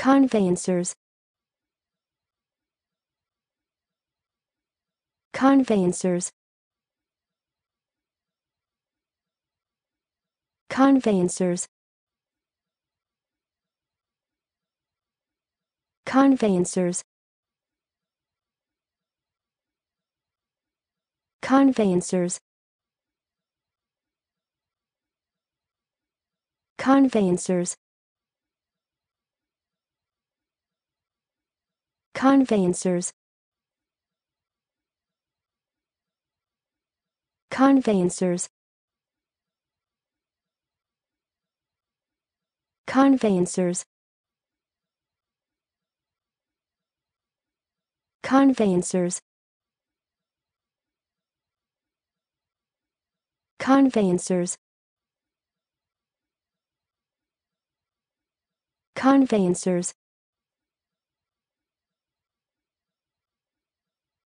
conveyancers. Conveyancers. Conveyancers. Conveyancers. Conveyancers. Conveyancers conveyancers. Conveyancers. Conveyancers. Conveyancers. Conveyancers. Conveyancers